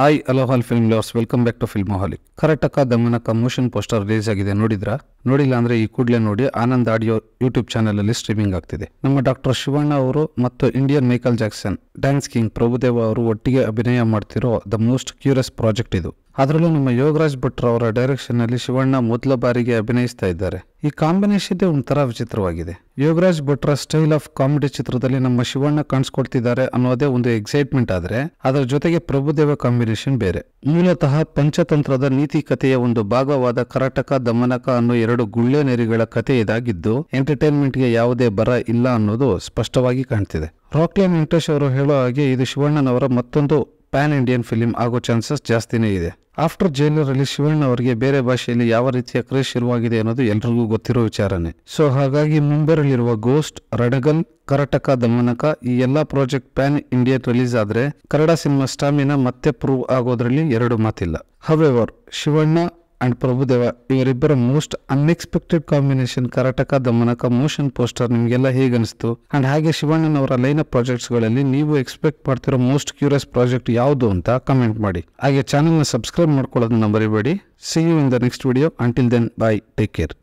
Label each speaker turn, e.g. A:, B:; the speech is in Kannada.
A: ಹಾಯ್ ಅಲೋಹಲ್ ಹಾಲ್ film lovers welcome back to filmaholic Karataka, Damanaka motion poster release ಆಗಿದೆ. ನೋಡಿದ್ರಾ? ನೋಡಿಲ್ಲ ಅಂದ್ರೆ ಈ ಕೂಡಲೇ ನೋಡಿ ಆನಂದ್ ಆಡಿಯೋ ಯೂಟ್ಯೂಬ್ ಚಾನೆಲ್ ಅಲ್ಲಿ ಸ್ಟ್ರೀಮಿಂಗ್ ಆಗ್ತಿದೆ. ನಮ್ಮ ಡಾಕ್ಟರ್ ಶಿವಣ್ಣ ಅವರು ಮತ್ತು Indian Michael Jackson, dance king Prabhudeva ಅವರು ಒಟ್ಟಿಗೆ ಅಭಿನಯ ಮಾಡ್ತಿರೋ ದ ಮೋಸ್ಟ್ ಕ್ಯೂರಿಯಸ್ ಪ್ರಾಜೆಕ್ಟ್ ಇದು. ಅದರಲ್ಲೂ ನಮ್ಮ ಯೋಗರಾಜ್ ಭಟ್ರ ಅವರ ಡೈರೆಕ್ಷನ್ನಲ್ಲಿ ಶಿವಣ್ಣ ಮೊದಲ ಬಾರಿಗೆ ಅಭಿನಯಿಸ್ತಾ ಇದ್ದಾರೆ. ಈ ಕಾಂಬಿನೇಷನ್ ಒಂಥರ ವಿಚಿತ್ರವಾಗಿದೆ. ಯೋಗರಾಜ್ ಭಟ್ರ ಸ್ಟೈಲ್ ಆಫ್ ಕಾಮಿಡಿ ಚಿತ್ರದಲ್ಲಿ ನಮ್ಮ ಶಿವಣ್ಣ ಕಾಣಿಸ್ಕೊಳ್ತಿದ್ದಾರೆ ಅನ್ನೋದೇ ಒಂದು ಎಕ್ಸೈಟ್ಮೆಂಟ್ ಆದ್ರೆ, ಅದರ ಜೊತೆಗೆ ಪ್ರಭುದೇವ ಕಾಂಬಿನೇಷನ್ ಬೇರೆ. ಮೂಲತಃ ಪಂಚತಂತ್ರದ ನೀತಿ ಕಥೆಯ ಒಂದು ಭಾಗವಾದ ಕರಾಟಕ ದಮನಕ ಅನ್ನೋ ಎರಡು ಗುಳ್ಳೆ ನೆರಿಗಳ ಕಥೆ ಇದಾಗಿದ್ದು, ಎಂಟರ್ಟೈನ್ಮೆಂಟ್ಗೆ ಯಾವುದೇ ಬರ ಇಲ್ಲ ಅನ್ನೋದು ಸ್ಪಷ್ಟವಾಗಿ ಕಾಣ್ತಿದೆ. ರಾಕ್ಲೈನ್ ವೆಂಕಟೇಶ್ ಅವರು ಹೇಳೋ ಹಾಗೆ ಇದು ಶಿವಣ್ಣನವರ ಮತ್ತೊಂದು ಪ್ಯಾನ್ ಇಂಡಿಯನ್ ಫಿಲಿಂ ಆಗೋ ಚಾನ್ಸಸ್ ಜಾಸ್ತಿನೇ ಇದೆ. ಆಫ್ಟರ್ ಜೈಲರ್ ಅಲ್ಲಿ ಶಿವಣ್ಣ ಅವರಿಗೆ ಬೇರೆ ಭಾಷೆಯಲ್ಲಿ ಯಾವ ರೀತಿಯ ಕ್ರೇಜ್ ಶುರುವಾಗಿದೆ ಅನ್ನೋದು ಎಲ್ರಿಗೂ ಗೊತ್ತಿರೋ ವಿಚಾರನೇ. ಸೊ ಹಾಗಾಗಿ ಮುಂಬೈರಲ್ಲಿರುವ ಗೋಸ್ಟ್ ರಡಗಲ್ ಕರಟಕ ದಮನಕ ಈ ಎಲ್ಲಾ ಪ್ರಾಜೆಕ್ಟ್ ಪ್ಯಾನ್ ಇಂಡಿಯನ್ ರಿಲೀಸ್ ಆದ್ರೆ ಕನ್ನಡ ಸಿನಿಮಾ ಸ್ಟಾಮಿನಾ ಮತ್ತೆ ಪ್ರೂವ್ ಆಗೋದ್ರಲ್ಲಿ ಎರಡು ಮಾತಿಲ್ಲ. ಹವೆವರ್ ಶಿವಣ್ಣ ಅಂಡ್ ಪ್ರಭುದೇವ ಇವರಿಬ್ಬರ most unexpected combination Karataka, Damanaka motion poster ನಿಮಗೆಲ್ಲ ಹೇಗೆ ಅನಿಸ್ತು ಅಂಡ್ ಹಾಗೆ ಶಿವಣ್ಣನವರ ಲೈನ್ ಅಪ್ ಪ್ರಾಜೆಕ್ಟ್ಸ್ಗಳಲ್ಲಿ ನೀವು ಎಕ್ಸ್ಪೆಕ್ಟ್ ಮಾಡ್ತಿರೋ ಮೋಸ್ಟ್ ಕ್ಯೂರಿಯಸ್ ಪ್ರಾಜೆಕ್ಟ್ ಯಾವುದು ಅಂತ ಕಮೆಂಟ್ ಮಾಡಿ. ಹಾಗೆ ಚಾನೆಲ್ನ ಸಬ್ಸ್ಕ್ರೈಬ್ ಮಾಡ್ಕೊಳ್ಳೋದನ್ನ ಮರಿಬೇಡಿ. See you in the next video until then bye take care